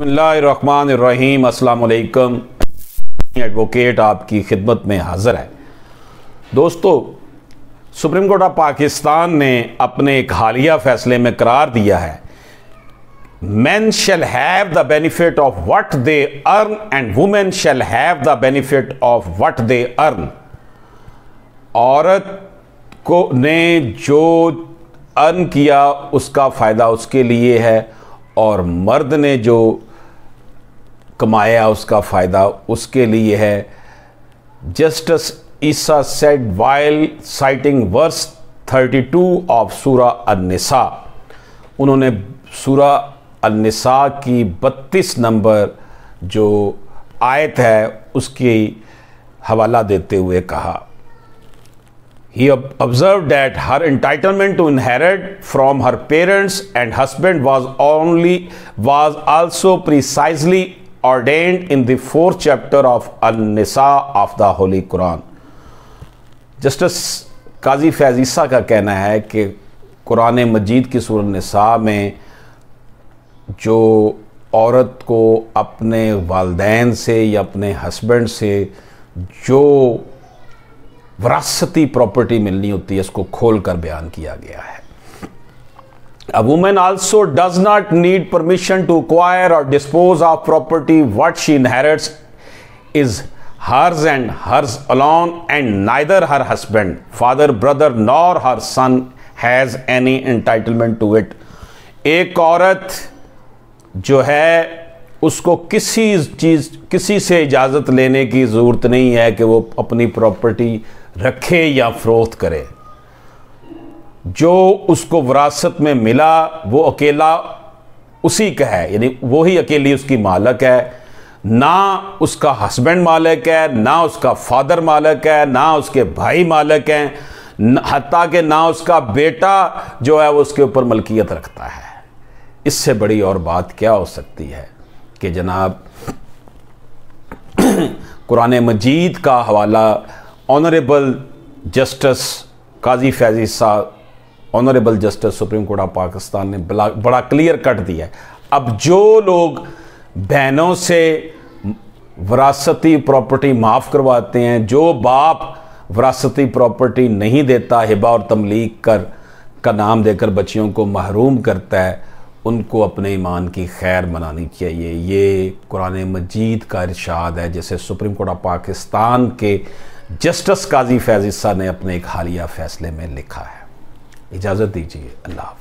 बसमीम असलकम एडवोकेट आपकी खिदमत में हाज़िर है। दोस्तों, सुप्रीम कोर्ट ऑफ़ पाकिस्तान ने अपने एक हालिया फैसले में करार दिया है। Man shall have the benefit of what they earn and women shall have the benefit of what they earn औरत को ने जो अर्न किया, उसका फ़ायदा उसके लिए है और मर्द ने जो कमाया उसका फ़ायदा, उसके लिए है। Justice Isa said while citing verse 32 of सूरा अनसा उन्होंने सूरा अनसा की 32 नंबर जो आयत है, उसकी हवाला देते हुए कहा। He observe that her entitlement to inherit from her parents and husband was only was also precisely ordained in the fourth chapter of An-Nisa of the Holy Quran. Justice Qazi Faez Isa का कहना है कि कुरान मजीद की सूर निसा में जो औरत को अपने वालदेन से या अपने हस्बैंड से जो वरासती प्रॉपर्टी मिलनी होती है, इसको खोल कर बयान किया गया है A woman also does not need permission to acquire or dispose of property. What she inherits is hers and hers alone, and neither her husband, father, brother, nor her son has any entitlement to it. एक औरत जो है उसको किसी चीज़ किसी से इजाज़त लेने की ज़रूरत नहीं है कि वो अपनी प्रॉपर्टी रखे या फरोख्त करे जो उसको विरासत में मिला, वो अकेला उसी का है, यानी वो ही अकेली उसकी मालक है। ना उसका हस्बैंड मालक है, ना उसका फादर मालक है, ना उसके भाई मालक हैं हती कि ना उसका बेटा जो है, वो उसके ऊपर मलकियत रखता है। इससे बड़ी और बात क्या हो सकती है कि जनाब, कुरान मजीद का हवाला ऑनरेबल जस्टिस काजी फैजी साहब honourable justice supreme court of Pakistan ने बड़ा क्लियर कट दिया है। अब जो लोग बहनों से वरासती प्रॉपर्टी माफ़ करवाते हैं, जो बाप वरासती प्रॉपर्टी नहीं देता, हिबा और तमलीक कर, का नाम देकर बच्चियों को महरूम करता है, उनको अपने ईमान की खैर मनानी चाहिए। ये कुरान मजीद का इरशाद है, जैसे सुप्रीम कोर्ट ऑफ़ पाकिस्तान के जस्टिस काजी फैजिसा ने अपने एक हालिया फैसले में लिखा है। इजाज़त दीजिए अल्लाह